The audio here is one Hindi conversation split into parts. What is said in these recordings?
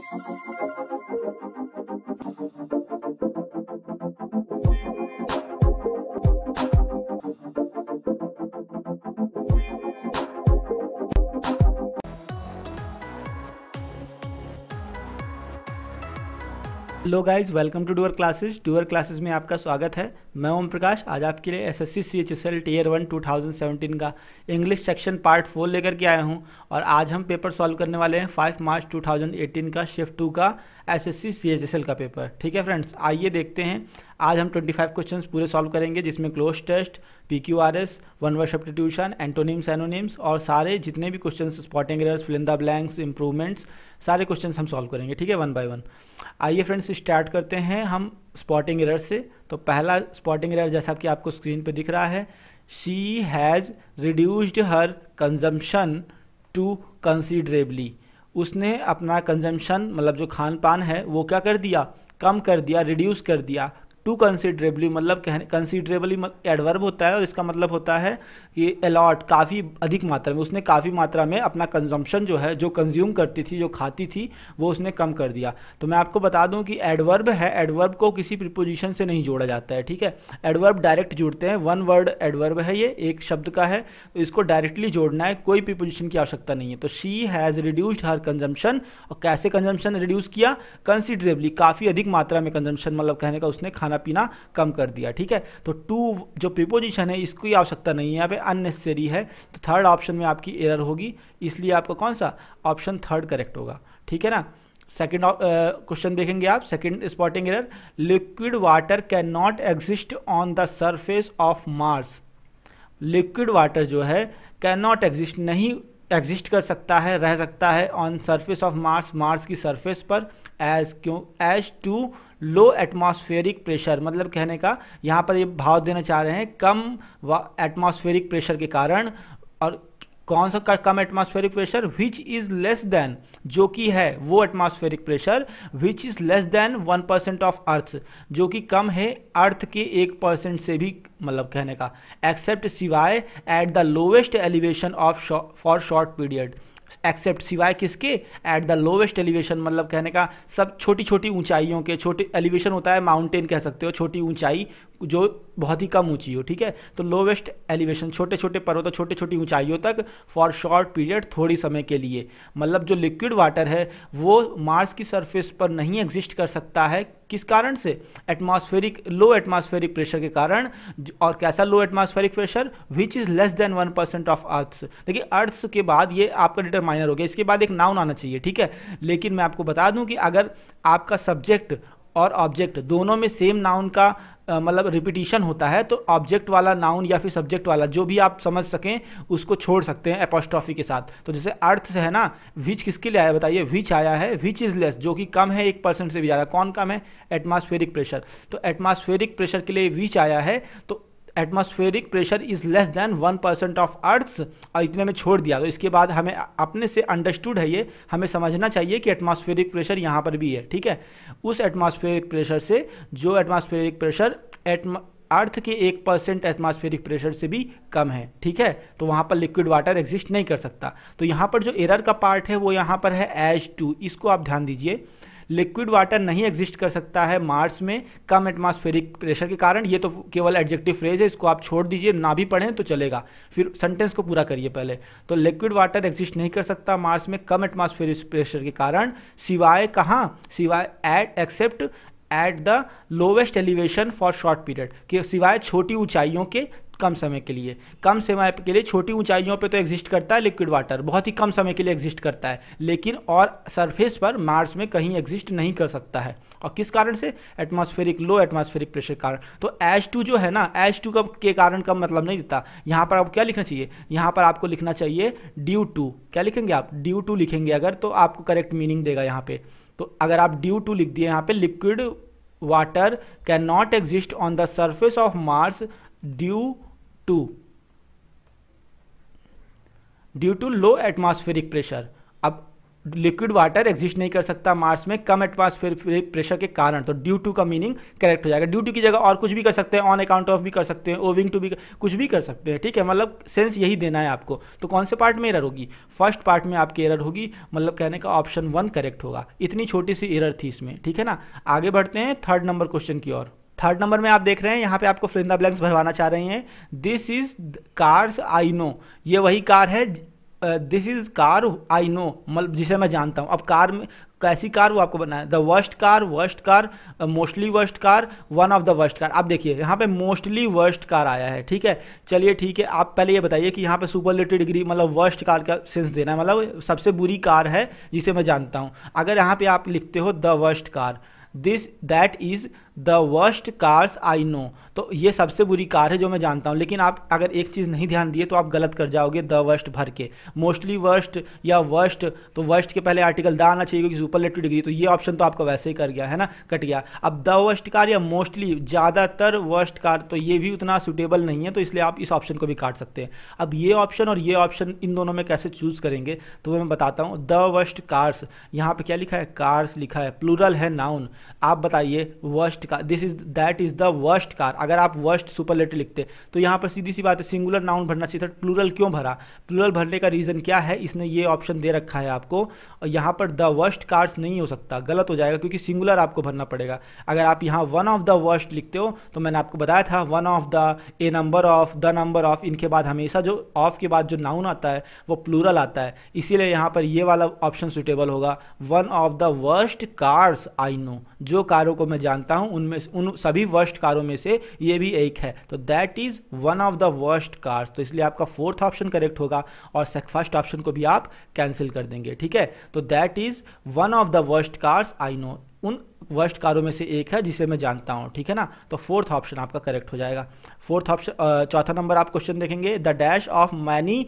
何? Hello guys welcome to doer classes doer classes में आपका स्वागत है। मैं ओम प्रकाश। आज आपके लिए S S C C H S L tier one two thousand seventeen का इंग्लिश सेक्शन पार्ट फोर लेकर के आया हूँ। और आज हम पेपर सॉल्व करने वाले हैं five March two thousand eighteen का शिफ्ट टू का S S C C H S L का पेपर ठीक है फ्रेंड्स आइए देखते हैं। आज हम ट्वेंटी फाइव पूरे सॉल्व करेंगे, जिसमें cloze test P Q R S one word substitution antonyms synonyms और सारे जितने भी question spotting fill in the blanks improvements सारे क्वेश्चन हम सॉल्व करेंगे। ठीक है? वन बाय वन आइए फ्रेंड्स स्टार्ट करते हैं हम स्पॉटिंग एरर से। तो पहला स्पॉटिंग एरर जैसा कि आपको स्क्रीन पे दिख रहा है she has reduced her consumption to considerably उसने अपना कंजम्पशन मतलब जो खान पान है, वो क्या कर दिया? कम कर दिया रिड्यूस कर दिया। टू कंसिडरेबली मतलब कंसिडरेबली एडवर्ब होता है और इसका मतलब होता है कि अलॉट काफ़ी अधिक मात्रा में, उसने काफ़ी मात्रा में अपना कंजम्पशन जो है, जो कंज्यूम करती थी, जो खाती थी, वो उसने कम कर दिया। तो मैं आपको बता दूँ कि एडवर्ब है एडवर्ब को किसी प्रिपोजिशन से नहीं जोड़ा जाता है, ठीक है? एडवर्ब डायरेक्ट जुड़ते हैं वन वर्ड एडवर्ब है ये, एक शब्द का है तो इसको डायरेक्टली जोड़ना है, कोई प्रिपोजिशन की आवश्यकता नहीं है। तो she has reduced her consumption और कैसे कंजम्पशन रिड्यूस किया? कंसिडरेबली काफ़ी अधिक मात्रा में कंजम्पशन मतलब कहने का उसने खाना पीना कम कर दिया, ठीक है? तो टू जो प्रिपोजिशन है, इसकी आवश्यकता नहीं है। यहाँ पे अननेसेसरी है तो थर्ड ऑप्शन में आपकी एरर होगी। इसलिए आपका कौन सा? ऑप्शन थर्ड करेक्ट होगा, ठीक है ना? सेकेंड क्वेश्चन देखेंगे आप। Second spotting error liquid water can not exist on the surface of Mars liquid water जो है कैन नॉट एग्जिस्ट नहीं एग्जिस्ट कर सकता है, रह सकता है on surface of Mars Mars की सरफेस पर एज क्यों as to low atmospheric pressure मतलब कहने का, यहाँ पर ये भाव देना चाह रहे हैं, कम एटमॉस्फेरिक प्रेशर के कारण, और कौन सा कम atmospheric pressure which is less than जो कि है, वो atmospheric pressure which is less than one percent of Earth जो कि कम है अर्थ के एक परसेंट से भी मतलब कहने का। एक्सेप्ट सिवाय at the lowest elevation of for short period except सिवाय किसके? एट द लोवेस्ट एलिवेशन मतलब कहने का, सब छोटी छोटी ऊंचाइयों के, छोटे एलिवेशन होता है माउंटेन कह सकते हो, छोटी ऊंचाई जो बहुत ही कम ऊँची हो, ठीक है? तो लोवेस्ट एलिवेशन छोटे छोटे पर्वतों छोटे छोटी ऊंचाइयों तक फॉर शॉर्ट पीरियड थोड़ी समय के लिए। मतलब जो लिक्विड वाटर है, वो मार्स की सरफेस पर नहीं एग्जिस्ट कर सकता है। किस कारण से? एटमॉस्फेरिक लो एटमॉस्फेरिक प्रेशर के कारण, और कैसा low atmospheric pressure which is less than one percent of Earth देखिए अर्थ के बाद ये आपका डिटरमाइनर हो गया। इसके बाद एक नाउन आना चाहिए, ठीक है? लेकिन मैं आपको बता दूँ कि अगर आपका सब्जेक्ट और ऑब्जेक्ट दोनों में सेम नाउन का मतलब रिपीटिशन होता है तो ऑब्जेक्ट वाला नाउन या फिर सब्जेक्ट वाला जो भी आप समझ सकें, उसको छोड़ सकते हैं एपोस्ट्रॉफी के साथ। तो जैसे अर्थ है ना विच किसके लिए आया बताइए? विच आया है? विच इज़ लेस जो कि कम है, एक परसेंट से भी ज़्यादा। कौन कम है? एटमॉस्फेरिक प्रेशर तो एटमॉस्फेरिक प्रेशर के लिए विच आया है? तो atmospheric pressure is less than one percent of Earth और इतने में छोड़ दिया। तो इसके बाद हमें अपने से अंडरस्टूड है ये, हमें समझना चाहिए कि एटमॉस्फेरिक प्रेशर यहाँ पर भी है, ठीक है? उस एटमॉस्फेरिक प्रेशर से, जो एटमॉस्फेरिक प्रेशर एटम अर्थ के एक परसेंट एटमॉस्फेरिक प्रेशर से भी कम है, ठीक है? तो वहाँ पर लिक्विड वाटर एग्जिस्ट नहीं कर सकता। तो यहाँ पर जो एरर का पार्ट है, वो यहाँ पर है एज टू इसको आप ध्यान दीजिए। लिक्विड वाटर नहीं एग्जिस्ट कर सकता है मार्स में कम एटमॉस्फेरिक प्रेशर के कारण। ये तो केवल एडजेक्टिव फ्रेज है, इसको आप छोड़ दीजिए, ना भी पढ़ें तो चलेगा। फिर सेंटेंस को पूरा करिए पहले। तो लिक्विड वाटर एग्जिस्ट नहीं कर सकता मार्स में कम एटमॉस्फेरिक प्रेशर के कारण। सिवाय कहाँ? सिवाय at except at the lowest elevation for short period कि सिवाय छोटी ऊंचाइयों के कम समय के लिए। कम समय के लिए छोटी ऊंचाइयों पे तो एग्जिस्ट करता है लिक्विड वाटर बहुत ही कम समय के लिए एग्जिस्ट करता है। लेकिन और सरफेस पर मार्स में कहीं एग्जिस्ट नहीं कर सकता है। और किस कारण से? एटमॉस्फेरिक लो एटमॉस्फेरिक प्रेशर कारण। तो एच टू जो है ना एच टू का के कारण का मतलब नहीं देता। यहाँ पर आपको क्या लिखना चाहिए? यहाँ पर आपको लिखना चाहिए ड्यू टू क्या लिखेंगे आप? ड्यू टू लिखेंगे अगर तो आपको करेक्ट मीनिंग देगा यहाँ पे। तो अगर आप ड्यू टू लिख दिए यहाँ पे liquid water can not exist on the surface of Mars due to. Due to low atmospheric pressure अब लिक्विड वाटर एग्जिस्ट नहीं कर सकता मार्स में, कम एटमॉस्फेयर प्रेशर के कारण। तो ड्यू टू का मीनिंग करेक्ट हो जाएगा। ड्यू टू की जगह और कुछ भी कर सकते हैं ऑन अकाउंट ऑफ़ भी कर सकते हैं ओविंग टू भी कुछ भी कर सकते हैं, ठीक है? मतलब सेंस यही देना है आपको। तो कौन से पार्ट में एरर होगी? फ़र्स्ट पार्ट में आपकी एरर होगी मतलब कहने का ऑप्शन वन करेक्ट होगा। इतनी छोटी सी एरर थी इसमें, ठीक है ना? आगे बढ़ते हैं थर्ड नंबर क्वेश्चन की ओर। थर्ड नंबर में आप देख रहे हैं, यहाँ पे आपको फ्रिंदा ब्लैंक्स भरवाना चाह रहे हैं। This is cars I know ये वही कार है this is car I know मतलब जिसे मैं जानता हूँ। अब कार में, कैसी कार वो आपको बनाया the worst car worst car mostly worst car one of the worst car आप देखिए, यहाँ पे मोस्टली वर्स्ट कार आया है, ठीक है? चलिए ठीक है, आप पहले ये बताइए कि यहाँ पे सुपर सुपरलेटिव डिग्री मतलब वर्स्ट कार का सेंस देना है। मतलब सबसे बुरी कार है, जिसे मैं जानता हूँ। अगर यहाँ पे आप लिखते हो the worst car this that is the worst cars I know. तो ये सबसे बुरी कार है जो मैं जानता हूँ, लेकिन आप अगर एक चीज़ नहीं ध्यान दिए तो आप गलत कर जाओगे, द वर्स्ट भर के। मोस्टली वर्स्ट या वर्स्ट तो वर्स्ट के पहले आर्टिकल द आना चाहिए क्योंकि सुपरलेटिव डिग्री तो ये ऑप्शन तो आपका वैसे ही कर गया, है ना? कट गया। अब द वर्स्ट कार या मोस्टली ज़्यादातर वर्स्ट कार तो ये भी उतना सुटेबल नहीं है तो इसलिए आप इस ऑप्शन को भी काट सकते हैं। अब ये ऑप्शन और ये ऑप्शन इन दोनों में कैसे चूज़ करेंगे तो मैं बताता हूँ। द वर्स्ट कार्स, यहाँ पर क्या लिखा है? कार्स लिखा है प्लूरल है नाउन आप बताइए worst car this is that is the worst car अगर आप वर्स्ट सुपरलेटिव लिखते तो यहाँ पर सीधी सी बात है सिंगुलर नाउन भरना चाहिए था प्लूरल क्यों भरा? प्लूरल भरने का रीज़न क्या है? इसने ये ऑप्शन दे रखा है आपको, और यहाँ पर द वर्स्ट कार्स नहीं हो सकता, गलत हो जाएगा, क्योंकि सिंगुलर आपको भरना पड़ेगा। अगर आप यहाँ वन ऑफ़ द वर्स्ट लिखते हो तो मैंने आपको बताया था one of the a number of the number of इनके बाद हमेशा जो ऑफ़ के बाद जो नाउन आता है, वो प्लूरल आता है। इसीलिए यहाँ पर ये वाला ऑप्शन सुटेबल होगा। One of the worst cars I know जो कारों को मैं जानता हूँ उनमें उन सभी वर्स्ट कारों में से ये भी एक है। तो that is one of the worst cars तो इसलिए आपका फोर्थ ऑप्शन करेक्ट होगा और फ़र्स्ट ऑप्शन को भी आप कैंसिल कर देंगे, ठीक है? तो that is one of the worst cars I know उन वर्स्ट कारों में से एक है, जिसे मैं जानता हूँ, ठीक है ना? तो फोर्थ ऑप्शन आपका करेक्ट हो जाएगा। फोर्थ ऑप्शन चौथा नंबर आप क्वेश्चन देखेंगे। The dash of many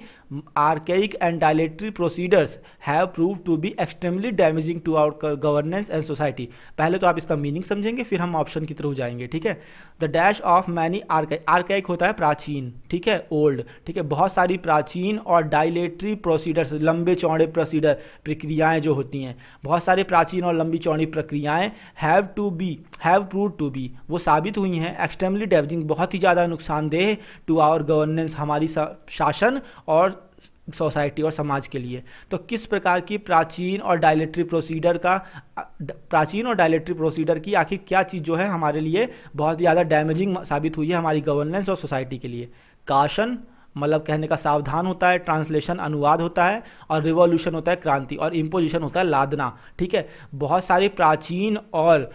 archaic and dilatory procedures have prove to be extremely damaging to our governance and society पहले तो आप इसका मीनिंग समझेंगे, फिर हम ऑप्शन की तरफ़ जाएँगे, ठीक है? The dash of many archaic होता है प्राचीन, ठीक है? ओल्ड ठीक है? बहुत सारी प्राचीन और डायलेटरी प्रोसीडर्स लंबे चौड़े प्रोसीडर प्रक्रियाएँ जो होती हैं, बहुत सारे प्राचीन और लंबी चौड़ी प्रक्रियाएँ have to be have prove to be वो साबित हुई हैं एक्सट्रीमली डैमेजिंग बहुत ही ज़्यादा नुकसानदेह टू आवर गवर्नेंस हमारी शासन और सोसाइटी और समाज के लिए। तो किस प्रकार की प्राचीन और डायलेटरी प्रोसीडर का, प्राचीन और डायलेटरी प्रोसीडर की आखिर क्या चीज़ जो है हमारे लिए बहुत ज़्यादा डैमेजिंग साबित हुई है हमारी गवर्नेंस और सोसाइटी के लिए? काशन मतलब कहने का सावधान होता है ट्रांसलेशन अनुवाद होता है और रिवॉल्यूशन होता है क्रांति और इम्पोजिशन होता है लादना, ठीक है? बहुत सारी प्राचीन और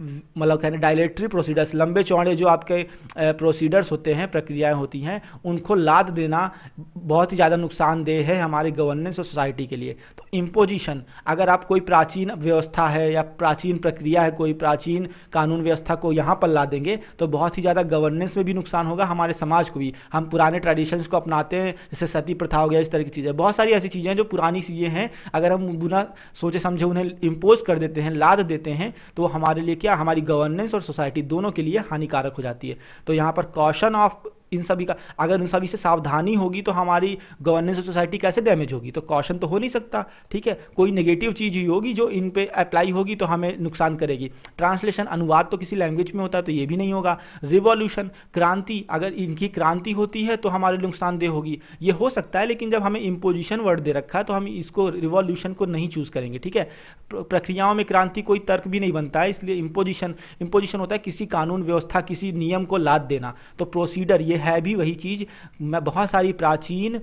मतलब कहने डायलेटरी प्रोसीडर्स लंबे चौड़े जो आपके प्रोसीडर्स होते हैं, प्रक्रियाएँ होती हैं, उनको लाद देना बहुत ही ज़्यादा नुकसानदेह है हमारे गवर्नेंस और सोसाइटी के लिए। तो इम्पोजिशन अगर आप कोई प्राचीन व्यवस्था है या प्राचीन प्रक्रिया है, कोई प्राचीन कानून व्यवस्था को यहाँ पर ला देंगे तो बहुत ही ज़्यादा गवर्नेंस में भी नुकसान होगा हमारे समाज को भी। हम पुराने ट्रेडिशंस को अपनाते हैं, जैसे सती प्रथा हो गया, इस तरह की चीज़ें। बहुत सारी ऐसी चीज़ें हैं जो पुरानी चीज़ें हैं। अगर हम बुरा सोचे समझे उन्हें इम्पोज कर देते हैं, लाद देते हैं तो हमारे लिए क्या क्या हमारी गवर्नेंस और सोसाइटी दोनों के लिए हानिकारक हो जाती है? तो यहाँ पर कॉशन ऑफ़ इन सभी का, अगर उन सभी से सावधानी होगी तो हमारी गवर्नेंस सोसाइटी कैसे डैमेज होगी? तो कॉशन तो हो नहीं सकता, ठीक है? कोई नेगेटिव चीज़ ही होगी जो इन पे अप्लाई होगी तो हमें नुकसान करेगी। ट्रांसलेशन अनुवाद तो किसी लैंग्वेज में होता है तो ये भी नहीं होगा। रिवॉल्यूशन क्रांति, अगर इनकी क्रांति होती है तो हमारे नुकसानदेह होगी। ये हो सकता है, लेकिन जब हमें इम्पोजिशन वर्ड दे रखा है तो हम इसको रिवॉल्यूशन को नहीं चूज़ करेंगे, ठीक है? प्रक्रियाओं में क्रांति कोई तर्क भी नहीं बनता है, इसलिए इम्पोजिशन इम्पोजिशन होता है किसी कानून व्यवस्था, किसी नियम को लाद देना। तो प्रोसीडर ये है भी वही चीज़। मैं बहुत सारी प्राचीन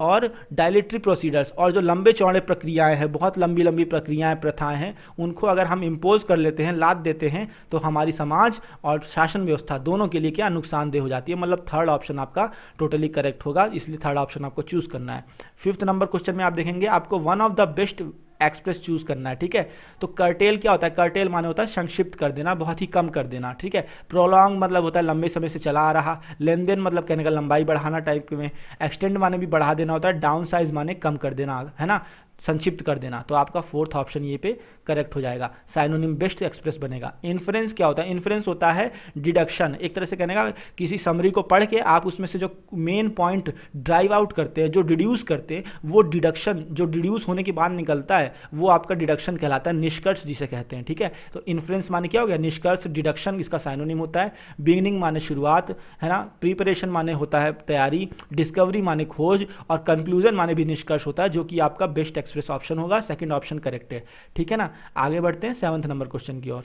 और डायलेटरी प्रोसीडर्स और जो लंबे चौड़े प्रक्रियाएँ हैं, बहुत लंबी लंबी प्रक्रियाएँ, प्रथाएँ हैं, उनको अगर हम इम्पोज कर लेते हैं, लाद देते हैं तो हमारी समाज और शासन व्यवस्था दोनों के लिए क्या नुकसानदेह हो जाती है? मतलब थर्ड ऑप्शन आपका टोटली करेक्ट होगा, इसलिए थर्ड ऑप्शन आपको चूज़ करना है। फिफ्थ नंबर क्वेश्चन में आप देखेंगे, आपको one of the best express choose करना है, ठीक है? तो कर्टेल क्या होता है? कर्टेल माने होता है संक्षिप्त कर देना, बहुत ही कम कर देना, ठीक है? प्रोलॉन्ग मतलब होता है लंबे समय से चला आ रहा लेन देन मतलब कहने का लंबाई बढ़ाना टाइप में एक्सटेंड माने भी बढ़ा देना होता है डाउन साइज़ माने कम कर देना, है ना? संक्षिप्त कर देना तो आपका फोर्थ ऑप्शन ये पे करेक्ट हो जाएगा। साइनोनिम बेस्ट एक्सप्रेस बनेगा। इन्फ्रेंस क्या होता है? इन्फ्रेंस होता है डिडक्शन एक तरह से कहने का किसी समरी को पढ़ के आप उसमें से जो मेन पॉइंट ड्राइव आउट करते हैं, जो डिड्यूस करते हैं, वो डिडक्शन जो डिड्यूस होने के बाद निकलता है, वो आपका डिडक्शन कहलाता है। निष्कर्ष जिसे कहते हैं, ठीक है? तो इन्फ्रेंस माने क्या हो गया? निष्कर्ष डिडक्शन इसका साइनोनिम होता है। बिगिनिंग माने शुरुआत, है ना? प्रिपरेशन माने होता है तैयारी डिस्कवरी माने खोज, और कंक्लूजन माने भी निष्कर्ष होता है, जो कि आपका बेस्ट एक्सप्रेस ऑप्शन होगा सेकंड ऑप्शन करेक्ट है। ठीक है ना? आगे बढ़ते हैं सेवंथ नंबर क्वेश्चन की ओर।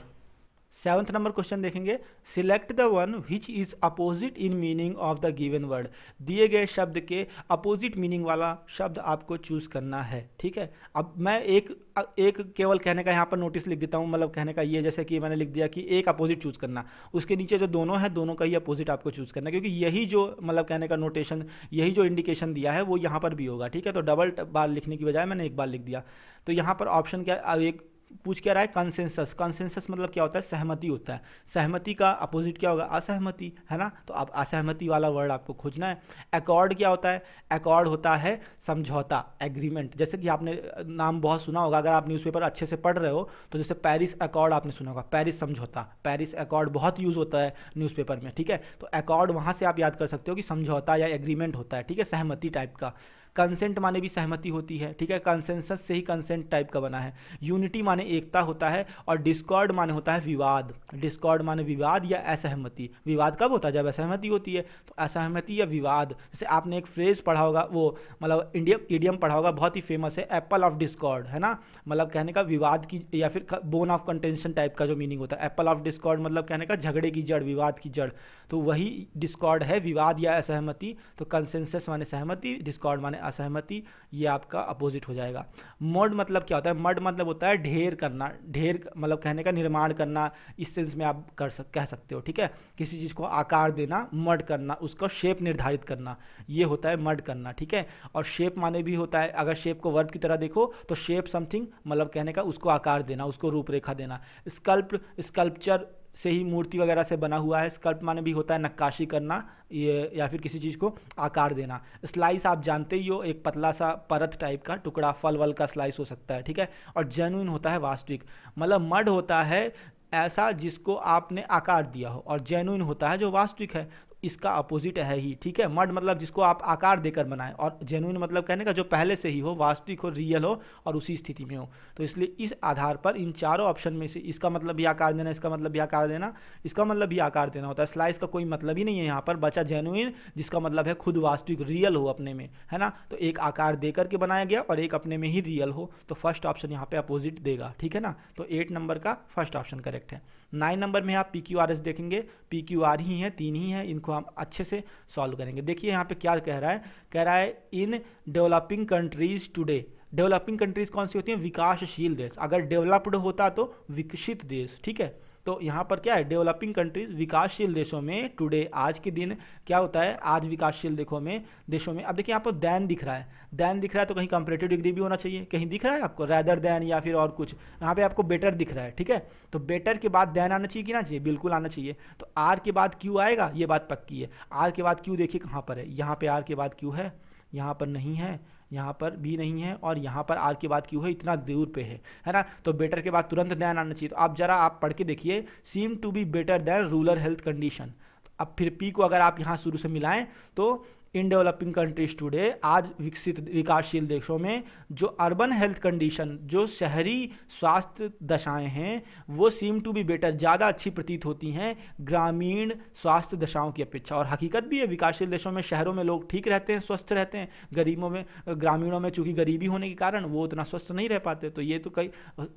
सेवंथ नंबर क्वेश्चन देखेंगे। Select the one which is opposite in meaning of the given word दिए गए शब्द के अपोजिट मीनिंग वाला शब्द आपको चूज़ करना है, ठीक है? अब मैं एक एक केवल कहने का यहाँ पर नोटिस लिख देता हूँ मतलब कहने का ये जैसे कि मैंने लिख दिया कि एक अपोजिट चूज़ करना। उसके नीचे जो दोनों है, दोनों का ही अपोजिट आपको चूज़ करना क्योंकि यही जो मतलब कहने का नोटेशन यही जो इंडिकेशन दिया है, वो यहाँ पर भी होगा, ठीक है? तो डबल बार लिखने की बजाय मैंने एक बार लिख दिया। तो यहाँ पर ऑप्शन क्या एक पूछ क्या रहा है कंसेंसस कंसेंसस मतलब क्या होता है? सहमति होता है। सहमति का अपोजिट क्या होगा? असहमति, है ना? तो आप असहमति वाला वर्ड आपको खोजना है। अकॉर्ड क्या होता है? अकॉर्ड होता है समझौता एग्रीमेंट जैसे कि आपने नाम बहुत सुना होगा। अगर आप न्यूज़पेपर अच्छे से पढ़ रहे हो तो जैसे पेरिस अकॉर्ड आपने सुना होगा। पेरिस समझौता। पेरिस अकॉर्ड बहुत यूज़ होता है न्यूज़पेपर में, ठीक है? तो अकॉर्ड वहाँ से आप याद कर सकते हो कि समझौता या एग्रीमेंट होता है, ठीक है? सहमति टाइप का। कंसेंट माने भी सहमति होती है, ठीक है? कंसेंसस से ही कंसेंट टाइप का बना है। यूनिटी माने एकता होता है और डिस्कॉर्ड माने होता है विवाद। डिस्कॉर्ड माने विवाद या असहमति। विवाद कब होता है? जब असहमति होती है तो असहमति या विवाद। जैसे आपने एक फ्रेज पढ़ा होगा, वो मतलब इंडियम इडियम पढ़ा होगा, बहुत ही फ़ेमस है एप्पल ऑफ़ डिस्कॉर्ड है ना? मतलब कहने का विवाद की या फिर बोन ऑफ़ कंटेंशन टाइप का जो मीनिंग होता है। एप्पल ऑफ़ डिस्कॉर्ड मतलब कहने का झगड़े की जड़, विवाद की जड़। तो वही डिस्कॉर्ड है, विवाद या असहमति। तो कंसेंसस माने सहमति डिस्कॉर्ड माने असहमति, ये आपका अपोजिट हो जाएगा। मड मतलब क्या होता है? मड मतलब होता है ढेर करना, ढेर मतलब कहने का निर्माण करना, इस सेंस में आप कर सक, कह सकते हो, ठीक है? किसी चीज़ को आकार देना, मड करना, उसका शेप निर्धारित करना, ये होता है मड करना, ठीक है? और शेप माने भी होता है, अगर शेप को वर्ब की तरह देखो तो शेप समथिंग मतलब कहने का उसको आकार देना, उसको रूपरेखा देना। स्कल्प स्कल्पचर से ही मूर्ति वगैरह से बना हुआ है। स्कल्प माने भी होता है नक्काशी करना, ये या फिर किसी चीज़ को आकार देना। स्लाइस आप जानते ही हो, एक पतला सा परत टाइप का टुकड़ा, फल वल का स्लाइस हो सकता है, ठीक है? और जेनुइन होता है वास्तविक। मतलब मड होता है ऐसा जिसको आपने आकार दिया हो, और जेनुइन होता है जो वास्तविक है। इसका अपोजिट है ही, ठीक है? मड मतलब जिसको आप आकार देकर बनाएँ और जेनुइन मतलब कहने का जो पहले से ही हो, वास्तविक हो रियल हो और उसी स्थिति में हो। तो इसलिए इस आधार पर इन चारों ऑप्शन में से इसका मतलब भी आकार देना, इसका मतलब भी आकार देना, इसका मतलब भी आकार देना होता है। स्लाइस का कोई मतलब ही नहीं है यहाँ पर, बचा जेनुइन जिसका मतलब है खुद वास्तविक रियल हो अपने में, है ना? तो एक आकार दे करके बनाया गया और एक अपने में ही रियल हो। तो फ़र्स्ट ऑप्शन यहाँ पे अपोजिट देगा, ठीक है ना? तो एट नंबर का फ़र्स्ट ऑप्शन करेक्ट है। नाइन नंबर में आप पी क्यू आर एस देखेंगे पी क्यू आर ही है, तीन ही है, इनको हम अच्छे से सॉल्व करेंगे। देखिए यहाँ पे क्या कह रहा है। कह रहा है in developing countries today developing countries कौन सी होती हैं? विकासशील देश। अगर डेवलप्ड होता तो विकसित देश, ठीक है? तो यहाँ पर क्या है? डेवलपिंग कंट्रीज़ विकासशील देशों में टुडे आज के दिन क्या होता है? आज विकासशील देखो में, देशों में। अब देखिए यहाँ पर दैन दिख रहा है। दैन दिख रहा है तो कहीं कंपरेटिव डिग्री भी होना चाहिए। कहीं दिख रहा है आपको? रैदर दैन या फिर और कुछ। यहाँ पे आपको बेटर दिख रहा है, ठीक है? तो बेटर के बाद दैन आना चाहिए कि ना चाहिए? बिल्कुल आना चाहिए। तो आर के बाद क्यू आएगा, ये बात पक्की है। आर के बाद क्यू देखिए कहाँ पर है? यहाँ पे आर के बाद क्यू है। यहाँ पर नहीं है, यहाँ पर भी नहीं है और यहाँ पर आर की बात क्यों है इतना दूर पे है है ना? तो बेटर के बाद तुरंत ध्यान आना चाहिए। तो आप जरा आप पढ़ के देखिए seem to be better than rural health condition अब फिर पी को अगर आप यहाँ शुरू से मिलाएँ तो इन डेवलपिंग कंट्रीज़ टुडे आज विकसित, विकासशील देशों में जो अर्बन हेल्थ कंडीशन जो शहरी स्वास्थ्य दशाएँ हैं, वो सीम टू बी बेटर ज़्यादा अच्छी प्रतीत होती हैं ग्रामीण स्वास्थ्य दशाओं की अपेक्षा। और हकीकत भी है, विकासशील देशों में शहरों में लोग ठीक रहते हैं, स्वस्थ रहते हैं। गरीबों में, ग्रामीणों में चूँकि गरीबी होने के कारण वो उतना स्वस्थ नहीं रह पाते तो ये तो कई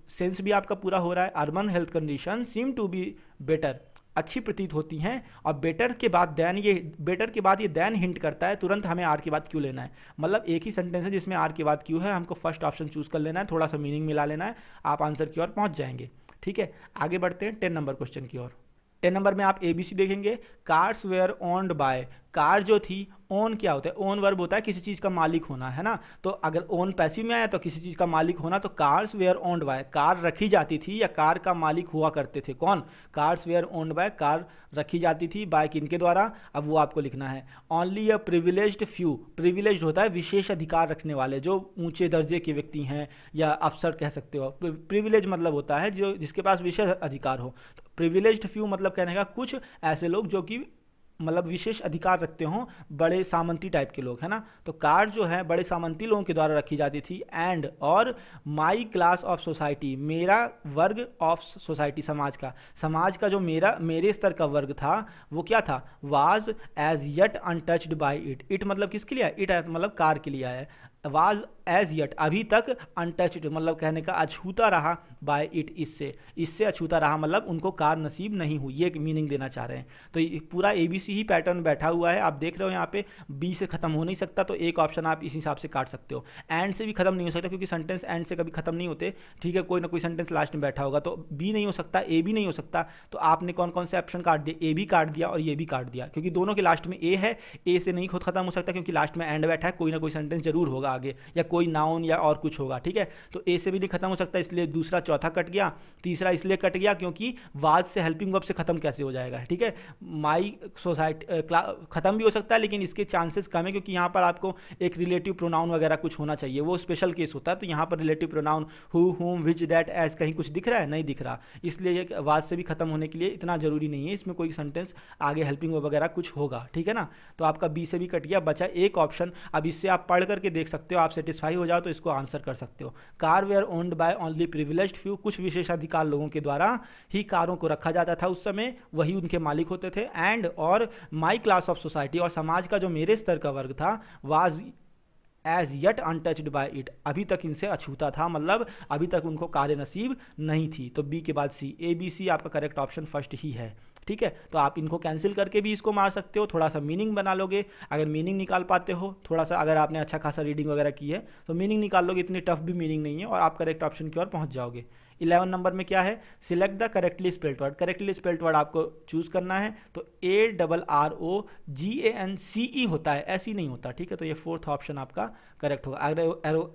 सेंस भी आपका पूरा हो रहा है। Urban health condition seem to be better अच्छी प्रतीत होती हैं। और बेटर के बाद दैन ये, बेटर के बाद ये दैन हिंट करता है, तुरंत हमें आर के बाद क्यों लेना है। मतलब एक ही सेंटेंस है जिसमें आर के बाद क्यों है, हमको फ़र्स्ट ऑप्शन चूज़ कर लेना है, थोड़ा सा मीनिंग मिला लेना है, आप आंसर की ओर पहुँच जाएँगे। ठीक है, आगे बढ़ते हैं टेन नंबर क्वेश्चन की ओर। टेन नंबर में आप ए बी सी देखेंगे। Cars were owned by car जो थी ओन क्या होता है? ओन वर्ब होता है, किसी चीज़ का मालिक होना, है ना? तो अगर ओन पैसिव में आया तो किसी चीज़ का मालिक होना तो cars were owned by car रखी जाती थी या कार का मालिक हुआ करते थे। कौन? Cars were owned by car रखी जाती थी बाय किनके द्वारा? अब वो आपको लिखना है। Only a privilege few privilege होता है विशेष अधिकार रखने वाले, जो ऊँचे दर्जे के व्यक्ति हैं या अफसर कह सकते हो। प्रिविलेज मतलब होता है जो जिसके पास विशेष अधिकार हो। तो प्रिविलेज्ड फ्यू मतलब कहने का कुछ ऐसे लोग जो कि मतलब विशेष अधिकार रखते हों, बड़े सामंती टाइप के लोग, है ना? तो कार जो है, बड़े सामंती लोगों के द्वारा रखी जाती थी। एंड और माई क्लास ऑफ़ सोसाइटी मेरा वर्ग ऑफ़ सोसाइटी समाज का। समाज का जो मेरा, मेरे स्तर का वर्ग था, वो क्या था? Was as yet untouched by it it मतलब किसके लिए इट मतलब कार के लिए है। वाज एज यट अभी तक अनटच्ड मतलब कहने का अछूता रहा बाय इट इससे। इससे अछूता रहा मतलब उनको कार नसीब नहीं हुई। ये मीनिंग देना चाह रहे हैं। तो पूरा ए बी सी ही पैटर्न बैठा हुआ है। आप देख रहे हो यहाँ पे बी से खत्म हो नहीं सकता तो एक ऑप्शन आप इस हिसाब से काट सकते हो। एंड से भी खत्म नहीं हो सकता, क्योंकि सेंटेंस एंड से कभी खत्म नहीं होते। ठीक है, कोई ना कोई सेंटेंस लास्ट में बैठा होगा। तो बी नहीं हो सकता ए भी नहीं हो सकता। तो आपने कौन कौन से ऑप्शन काट दिए? ए भी काट दिया और ये भी काट दिया। क्योंकि दोनों के लास्ट में ए है ए से नहीं खुद खत्म हो सकता, क्योंकि लास्ट में एंड बैठा है। कोई ना कोई सेंटेंस ज़रूर होगा आगे, या कोई नाउन या और कुछ होगा, ठीक है? तो ए से भी नहीं खत्म हो सकता इसलिए दूसरा चौथा कट गया, तीसरा इसलिए कट गया, क्योंकि वाज से हेल्पिंग वर्ब से खत्म कैसे हो जाएगा, ठीक है? माई सोसाइटी खत्म भी हो सकता है, लेकिन इसके चांसेस कम है, क्योंकि यहाँ पर आपको एक रिलेटिव प्रोनाउन वगैरह कुछ होना चाहिए, वो स्पेशल केस होता है तो यहाँ पर रिलेटिव प्रोनाउन हु हुम विच दैट एज कहीं कुछ दिख रहा है, नहीं दिख रहा, इसलिए ये वाज से भी खत्म होने के लिए इतना ज़रूरी नहीं है, इसमें कोई सेंटेंस आगे हेल्पिंग वगैरह कुछ होगा, ठीक है ना? तो आपका बी से भी कट गया, बचा एक ऑप्शन अब इससे आप पढ़ करके देख सकते हो, आप सेटिस्फाई हो जाओ तो इसको आंसर कर सकते हो। Car were owned by only privilege few कुछ विशेषाधिकार लोगों के द्वारा ही कारों को रखा जाता था उस समय, वही उनके मालिक होते थे। एंड और माई क्लास ऑफ़ सोसाइटी और समाज का जो मेरे स्तर का वर्ग था was as yet untouched by it अभी तक इनसे अछूता था मतलब अभी तक उनको कार्य नसीब नहीं थी। तो बी के बाद सी ए बी सी आपका करेक्ट ऑप्शन फ़र्स्ट ही है। ठीक है? तो आप इनको कैंसिल करके भी इसको मार सकते हो थोड़ा सा मीनिंग बना लोगे। अगर मीनिंग निकाल पाते हो थोड़ा सा अगर आपने अच्छा खासा रीडिंग वगैरह की है तो मीनिंग निकाल लोगे, इतनी टफ भी मीनिंग नहीं है और आप करेक्ट ऑप्शन की ओर पहुँच जाओगे। इलेवन नंबर में क्या है? Select the correctly spelt word correctly spelt word आपको चूज़ करना है तो A double R O G A N C E होता है, ऐसी नहीं होता, ठीक है? तो ये फोर्थ ऑप्शन आपका करेक्ट होगा।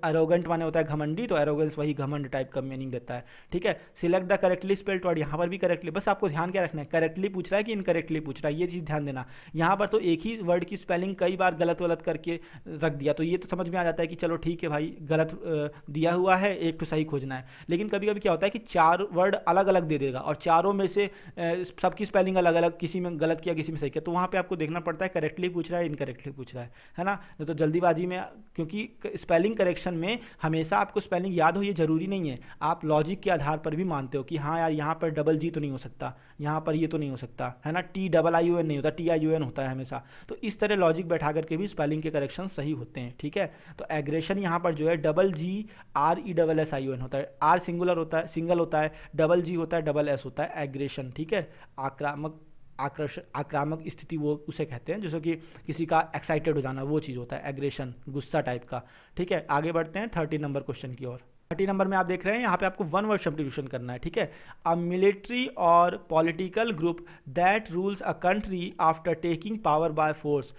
एरोगेंट माने होता है घमंडी तो एरोगेंस वही घमंड टाइप का मीनिंग देता है। ठीक है? Select the correctly spelt word यहाँ पर भी करेक्टली बस आपको ध्यान क्या रखना है? करेक्टली पूछ रहा है कि इनकरेक्टली पूछ रहा है? ये चीज़ ध्यान देना। यहाँ पर तो एक ही वर्ड की स्पेलिंग कई बार गलत वलत करके रख दिया। तो ये तो समझ में आ जाता है कि चलो ठीक है भाई, गलत दिया हुआ है, एक तो सही खोजना है। लेकिन कभी कभी क्या होता है कि चार वर्ड अलग अलग दे देगा और चारों में से सबकी स्पेलिंग अलग अलग किसी में गलत किया, किसी में सही किया तो वहाँ पर आपको देखना पड़ता है करेक्टली पूछ रहा है इनकरेक्टली पूछ रहा है। है ना? तो जल्दीबाजी में, क्योंकि स्पेलिंग करेक्शन में हमेशा आपको स्पेलिंग याद हो, ये ज़रूरी नहीं है। आप लॉजिक के आधार पर भी मानते हो कि हाँ यार, यहाँ पर डबल जी तो नहीं हो सकता, यहाँ पर ये तो नहीं हो सकता, है ना? T double I U N नहीं होता टी आई यू एन होता है हमेशा। तो इस तरह लॉजिक बैठा करके भी स्पेलिंग के करेक्शन सही होते हैं, ठीक है? तो एग्रेशन यहाँ पर जो है double G R E double S I U N होता है। आर सिंगुलर होता है सिंगल होता है डबल जी होता है डबल एस होता है एग्रेशन ठीक है? आक्रामक आकर्षण आक्रामक स्थिति वो उसे कहते हैं, जैसे कि किसी का एक्साइटेड हो जाना, वो चीज़ होता है एग्रेशन गुस्सा टाइप का। ठीक है, आगे बढ़ते हैं थर्टी नंबर क्वेश्चन की ओर। थर्टी नंबर में आप देख रहे हैं, यहाँ पे आपको वन वर्ड सब्डिविशन करना है, ठीक है? अ मिलिट्री और political group that rules a country after taking power by force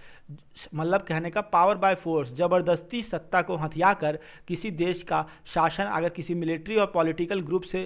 मतलब कहने का पावर बाय फोर्स ज़बरदस्ती सत्ता को हथिया कर किसी देश का शासन अगर किसी मिलिट्री और पॉलिटिकल ग्रुप से,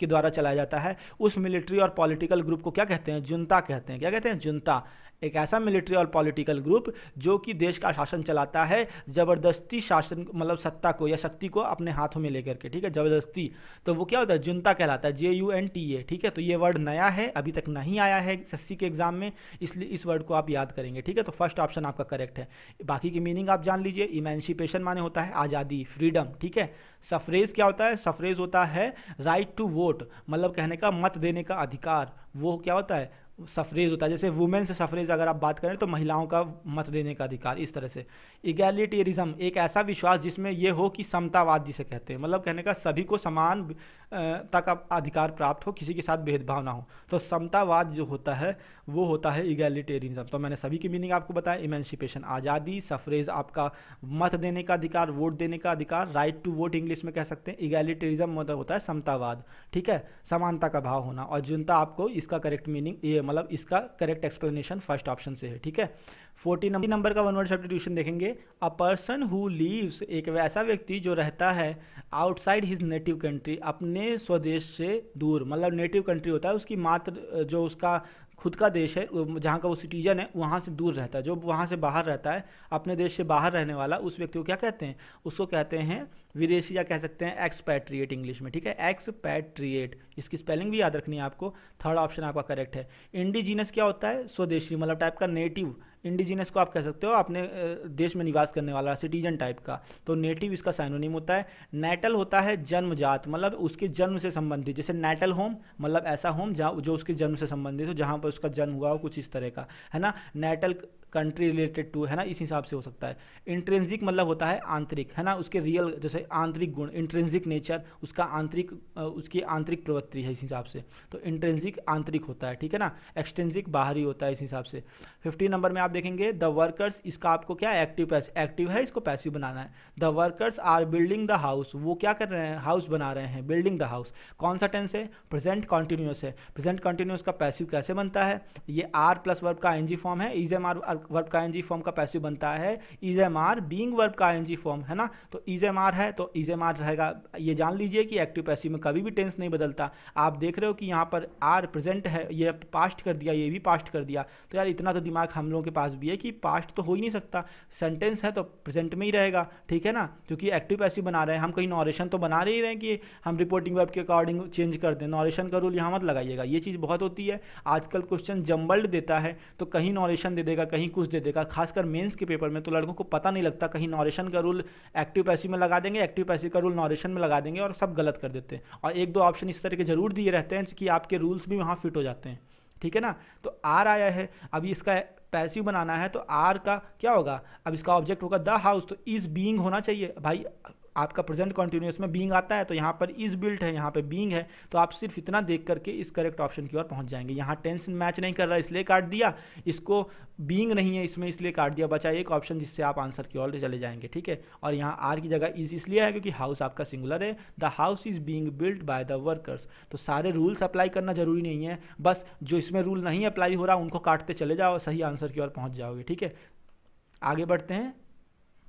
के द्वारा चलाया जाता है, उस मिलिट्री और पॉलिटिकल ग्रुप को क्या कहते हैं? जुनता कहते हैं। क्या कहते हैं? जुनता। एक ऐसा मिलिट्री और पॉलिटिकल ग्रुप जो कि देश का शासन चलाता है, ज़बरदस्ती शासन मतलब सत्ता को या शक्ति को अपने हाथों में लेकर के, ठीक है? ज़बरदस्ती। तो वो क्या होता है? जुनता कहलाता है J U N T A ठीक है? तो ये वर्ड नया है, अभी तक नहीं आया है एस के एग्ज़ाम में, इसलिए इस वर्ड को आप याद करेंगे, ठीक है? तो फ़र्स्ट ऑप्शन आपका करेक्ट है। बाकी की मीनिंग आप जान लीजिए इमेंसिपेशन माने होता है, आज़ादी फ्रीडम ठीक है? सफरेज क्या होता है? सफरेज होता है राइट टू वोट मतलब कहने का, मत देने का अधिकार, वो क्या होता है? सफरेज होता है। जैसे वुमेन से सफरेज अगर आप बात करें तो महिलाओं का मत देने का अधिकार इस तरह से। इगैलिटेरिज्म एक ऐसा विश्वास जिसमें यह हो कि समतावाद जिसे कहते हैं। मतलब कहने का सभी को समान तक अधिकार प्राप्त हो, किसी के साथ भेदभाव ना हो। तो समतावाद जो होता है वो होता है इगैलिटेरिज्म तो मैंने सभी की मीनिंग आपको बताया इमेंसिपेशन आज़ादी सफरेज आपका मत देने का अधिकार वोट देने का अधिकार राइट टू वोट इंग्लिश में कह सकते हैं। इगैलिटेरिज्म मतलब होता है समतावाद, ठीक है? समानता का भाव होना और जनता आपको इसका करेक्ट मीनिंग ये मतलब इसका करेक्ट एक्सप्लेनेशन फ़र्स्ट ऑप्शन से है, ठीक है? फोर्टी नंबर नंबर का वन वर्ड सब्सटीट्यूशन देखेंगे। अ पर्सन हु लीव्स एक वैसा व्यक्ति जो रहता है आउटसाइड हिज नेटिव कंट्री अपने स्वदेश से दूर मतलब नेटिव कंट्री होता है, उसकी मात्र जो उसका खुद का देश है जहाँ का वो सिटीजन है, वहाँ से दूर रहता है। जो वहाँ से बाहर रहता है, अपने देश से बाहर रहने वाला, उस व्यक्ति को क्या कहते हैं? उसको कहते हैं विदेशी या कह सकते हैं एक्सपैट्रिएट इंग्लिश में, ठीक है? एक्सपैट्रिएट इसकी स्पेलिंग भी याद रखनी है आपको थर्ड ऑप्शन आपका करेक्ट है। इंडिजीनस क्या होता है? स्वदेशी मतलब टाइप का नेटिव इंडिजीनस को आप कह सकते हो, अपने देश में निवास करने वाला, सिटीजन टाइप का। तो नेटिव इसका साइनोनिम होता है। नेटल होता है जन्मजात मतलब उसके जन्म से संबंधित। जैसे नेटल होम मतलब ऐसा होम जहाँ, जो उसके जन्म से संबंधित हो, जहाँ पर उसका जन्म हुआ हो, कुछ इस तरह का, है ना? नेटल कंट्री रिलेटेड टू है ना, इस हिसाब से हो सकता है। इंट्रेंसिक मतलब होता है आंतरिक, है ना, उसके रियल जैसे आंतरिक गुण इंट्रेंसिक नेचर उसका आंतरिक उसकी आंतरिक प्रवृत्ति है इस हिसाब से। तो इंट्रेंसिक आंतरिक होता है, ठीक है ना? एक्सटेंसिक बाहरी होता है इस हिसाब से। फिफ्टीन नंबर में आप देखेंगे द वर्कर्स इसका आपको क्या एक्टिव पैस एक्टिव है, इसको पैसिव बनाना है। The workers are building the house वो क्या कर रहे हैं हाउस बना रहे हैं बिल्डिंग द हाउस कौन सा टेंस है? प्रेजेंट कॉन्टिन्यूस है। प्रेजेंट कॉन्टिन्यूस का पैसिव कैसे बनता है? ये आर प्लस वर्ब का एनजी फॉर्म है इज़ एम आर वर्ब का एनजी फॉर्म का पैसिव बनता है। Is am are being verb का एनजी फॉर्म है ना? तो इज़ एम आर है तो इज़ एम आर रहेगा। ये जान लीजिए कि एक्टिव पैसिव में कभी भी टेंस नहीं बदलता। आप देख रहे हो कि यहाँ पर आर प्रेजेंट है, ये पास्ट कर दिया, ये भी पास्ट कर दिया। तो यार इतना तो दिमाग हम लोगों के पास भी है कि पास्ट तो हो ही नहीं सकता। सेंटेंस है तो प्रेजेंट में ही रहेगा, ठीक है ना? क्योंकि एक्टिव पैसिव बना रहे हैं। हम कहीं नॉरेशन तो बना रहे ही रहे कि हम रिपोर्टिंग वर्ब के अकॉर्डिंग चेंज कर दें। नॉरेशन का रूल यहाँ मत लगाइएगा। ये चीज़ बहुत होती है। आजकल क्वेश्चन जम्बल्ड देता है तो कहीं नॉरेशन दे देगा, कहीं कुछ दे देगा। खासकर मेंस के पेपर में तो लड़कों को पता नहीं लगता कहीं नॉरेशन का रूल एक्टिव पैसिव में लगा देंगे, एक्टिव पैसिव का रूल नॉरेशन में लगा देंगे और सब गलत कर देते हैं। और एक दो ऑप्शन इस तरह के ज़रूर दिए रहते हैं कि आपके रूल्स भी वहाँ फिट हो जाते हैं। ठीक है ना? तो आर आया है। अभी इसका पैसिव बनाना है तो आर का क्या होगा? अब इसका ऑब्जेक्ट होगा द हाउस तो इज़ बींग होना चाहिए। भाई आपका प्रेजेंट कॉन्टिन्यूस में बींग आता है तो यहाँ पर इज़ बिल्ट है, यहाँ पे बींग है तो आप सिर्फ़ इतना देख करके इस करेक्ट ऑप्शन की ओर पहुँच जाएँगे। यहाँ टेंस मैच नहीं कर रहा, इसलिए काट दिया। इसको बींग नहीं है, इसमें इसलिए काट दिया। बचा एक ऑप्शन जिससे आप आंसर की ओर चले जाएँगे, ठीक है? और यहाँ आर की जगह इज़ इसलिए है क्योंकि हाउस आपका सिंगुलर है। The house is being built by the workers तो सारे रूल्स अप्लाई करना ज़रूरी नहीं है। बस जो इसमें रूल नहीं अप्लाई हो रहा, उनको काटते चले जाओ सही आंसर की ओर पहुँच जाओगे, ठीक है? आगे बढ़ते हैं।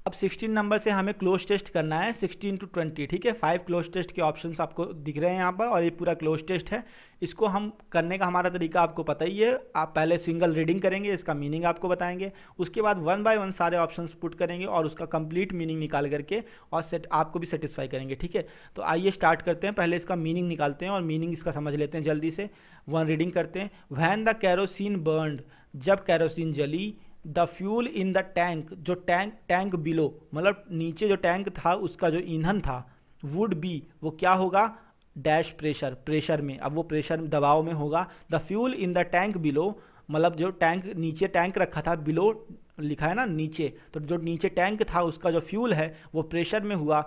अब 16 नंबर से हमें क्लोज टेस्ट करना है 16 टू 20 ठीक है? फाइव क्लोज टेस्ट के ऑप्शंस आपको दिख रहे हैं यहाँ पर और ये पूरा क्लोज टेस्ट है। इसको हम करने का हमारा तरीका आपको पता ही है। आप पहले सिंगल रीडिंग करेंगे, इसका मीनिंग आपको बताएँगे। उसके बाद वन बाय वन सारे ऑप्शन पुट करेंगे और उसका कंप्लीट मीनिंग निकाल करके और सेट आपको भी सेटिस्फाई करेंगे, ठीक है? तो आइए स्टार्ट करते हैं। पहले इसका मीनिंग निकालते हैं और मीनिंग इसका समझ लेते हैं जल्दी से। वन रीडिंग करते हैं। वैन द कैरोसिन बर्नड जब कैरोसिन जली the fuel in the tank, जो टैंक टैंक बिलो मतलब नीचे जो टैंक था, उसका जो ईंधन था वुड बी वो क्या होगा? डैश प्रेशर प्रेशर में। अब वो प्रेशर दबाव में होगा। The fuel in the tank below मतलब जो टैंक, नीचे टैंक रखा था बिलो लिखा है ना, नीचे तो जो नीचे टैंक था, उसका जो फ्यूल है, वो प्रेशर में हुआ।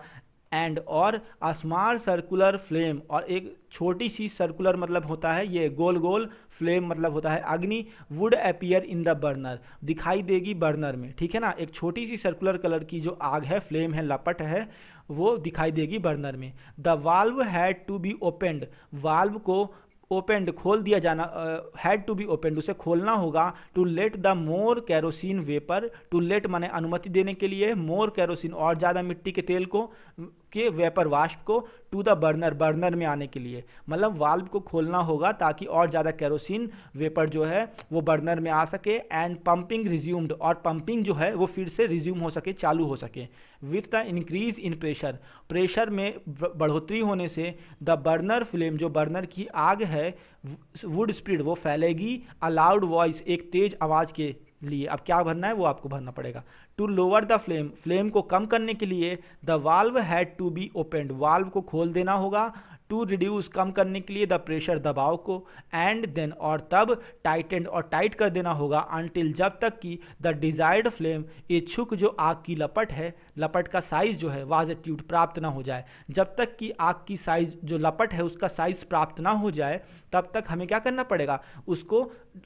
एंड और स्मॉल सर्कुलर फ्लेम और एक छोटी सी सर्कुलर मतलब होता है, ये गोल गोल फ्लेम मतलब होता है, अग्नि would appear in the burner दिखाई देगी बर्नर में, ठीक है ना? एक छोटी सी सर्कुलर कलर की जो आग है फ्लेम है, लपट है, वो दिखाई देगी बर्नर में। The valve had to be opened valve को ओपेंड खोल दिया जाना हैड टू बी ओपेंड उसे खोलना होगा to let the more kerosene vapour to let माने अनुमति देने के लिए मोर कैरोसिन और ज़्यादा मिट्टी के तेल को के वेपर वाष्प को टू द बर्नर बर्नर में आने के लिए। मतलब वाल्व को खोलना होगा ताकि और ज़्यादा कैरोसिन वेपर जो है, वो बर्नर में आ सके एंड पंपिंग रिज्यूम्ड और पंपिंग जो है, वो फिर से रिज्यूम हो सके, चालू हो सके। With the increase in pressure pressure में बढ़ोतरी होने से द बर्नर फ्लेम जो बर्नर की आग है वुड स्पीड वो फैलेगी। अलाउड वॉइस एक तेज आवाज़ के लिए। अब क्या भरना है? वो आपको भरना पड़ेगा। To lower the flame flame को कम करने के लिए the valve had to be opened valve को खोल देना होगा। टू रिड्यूस कम करने के लिए द प्रेशर दबाव को। एंड देन और तब टाइट एंड और टाइट कर देना होगा। अनटिल जब तक कि द डिजायर्ड फ्लेम इच्छुक जो आग की लपट है लपट का साइज़ जो है वाजेट्यूड प्राप्त ना हो जाए। जब तक कि आग की साइज़ जो लपट है, उसका साइज़ प्राप्त ना हो जाए, तब तक हमें क्या करना पड़ेगा? उसको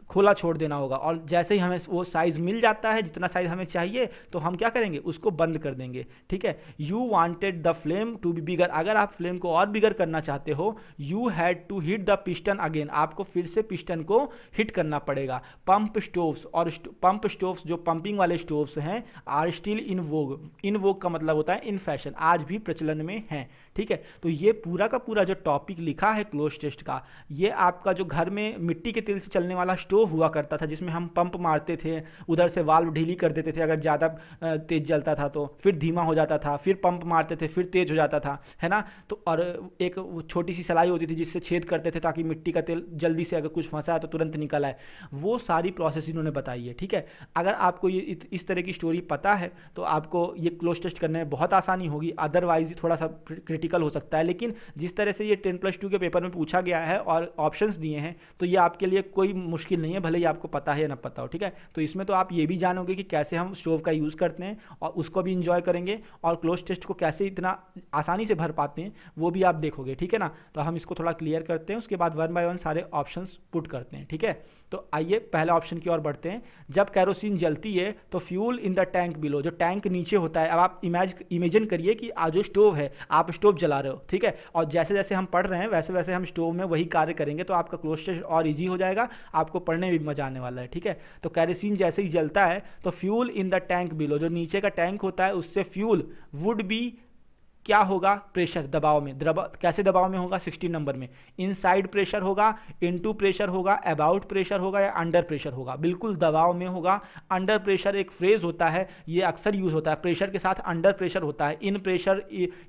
खोला छोड़ देना होगा। और जैसे ही हमें वो साइज़ मिल जाता है, जितना साइज़ हमें चाहिए तो हम क्या करेंगे? उसको बंद कर देंगे। ठीक है? You wanted the flame to be bigger अगर आप फ्लेम को और बिगर करना चाहते हो you had to hit the piston again आपको फिर से पिस्टन को हिट करना पड़ेगा। पंप स्टोव्स और पंप स्टोव्स जो पंपिंग वाले स्टोव्स हैं are still in vogue in vogue का मतलब होता है इन फ़ैशन। आज भी प्रचलन में हैं। ठीक है? तो ये पूरा का पूरा जो टॉपिक लिखा है क्लोज टेस्ट का, ये आपका जो घर में मिट्टी के तेल से चलने वाला स्टोव हुआ करता था, जिसमें हम पंप मारते थे, उधर से वाल्व ढीली कर देते थे, अगर ज़्यादा तेज जलता था तो फिर धीमा हो जाता था, फिर पंप मारते थे, फिर तेज हो जाता था, है ना? तो और एक छोटी सी सलाई होती थी, जिससे छेद करते थे ताकि मिट्टी का तेल जल्दी से अगर कुछ फंसा है तो तुरंत निकल आए। वो सारी प्रोसेस इन्होंने बताई है, ठीक है? अगर आपको ये इस तरह की स्टोरी पता है तो आपको ये क्लोज टेस्ट करने में बहुत आसानी होगी अदरवाइज़ थोड़ा सा क्रिटिकल हो सकता है, लेकिन जिस तरह से ये टेन प्लस टू के पेपर में पूछा गया है और ऑप्शंस दिए हैं तो ये आपके लिए कोई मुश्किल नहीं है, भले ही आपको पता है या ना पता हो, ठीक है? तो इसमें तो आप ये भी जानोगे कि कैसे हम स्टोव का यूज़ करते हैं और उसको भी इंजॉय करेंगे और क्लोज टेस्ट को कैसे इतना आसानी से भर पाते हैं, वो भी आप देखोगे, ठीक है ना? तो हम इसको थोड़ा क्लियर करते हैं, उसके बाद वन बाय वन सारे ऑप्शन पुट करते हैं, ठीक है? तो आइए पहले ऑप्शन की ओर बढ़ते हैं। जब कैरोसिन जलती है तो fuel in the tank below जो टैंक नीचे होता है। अब आप इमेज इमेजिन करिए कि आज जो स्टोव है, आप स्टोव जला रहे हो, ठीक है? और जैसे जैसे हम पढ़ रहे हैं, वैसे वैसे हम स्टोव में वही कार्य करेंगे तो आपका क्लोज टेस्ट और ईजी हो जाएगा, आपको पढ़ने में भी मज़ा आने वाला है, ठीक है? तो कैरोसिन जैसे ही जलता है तो fuel in the tank below जो नीचे का टैंक होता है, उससे फ्यूल वुड बी क्या होगा? प्रेशर, दबाव में। द्रब कैसे दबाव में होगा? 16 नंबर में। इनसाइड प्रेशर होगा, इनटू प्रेशर होगा, अबाउट प्रेशर होगा या अंडर प्रेशर होगा। बिल्कुल दबाव में होगा। अंडर प्रेशर एक फ्रेज होता है, ये अक्सर यूज़ होता है। प्रेशर के साथ अंडर प्रेशर होता है। इन प्रेशर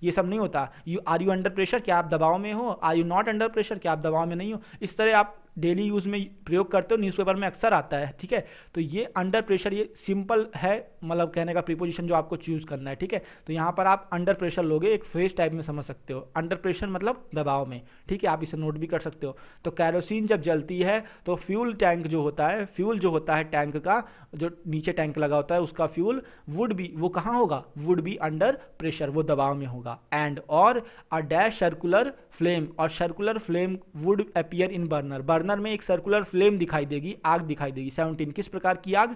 ये सब नहीं होता। You, are you under pressure? क्या आप दबाव में हो? Are you not under pressure? क्या आप दबाव में नहीं हो? इस तरह आप डेली यूज़ में प्रयोग करते हो न्यूज़पेपर में अक्सर आता है, ठीक है? तो ये अंडर प्रेशर ये सिंपल है मतलब कहने का प्रीपोजिशन जो आपको चूज़ करना है, ठीक है? तो यहाँ पर आप अंडर प्रेशर लोगे, एक फ्रेज टाइप में समझ सकते हो। अंडर प्रेशर मतलब दबाव में, ठीक है? आप इसे नोट भी कर सकते हो। तो कैरोसिन जब जलती है तो फ्यूल टैंक जो होता है फ्यूल जो होता है टैंक का, जो नीचे टैंक लगा होता है, उसका फ्यूल वुड भी वो कहाँ होगा? वुड बी अंडर प्रेशर वो दबाव में होगा। एंड और अ डैश सर्कुलर फ्लेम और circular flame would appear in burner burner में एक सर्कुलर फ्लेम दिखाई देगी, आग दिखाई देगी। सेवनटीन किस प्रकार की आग?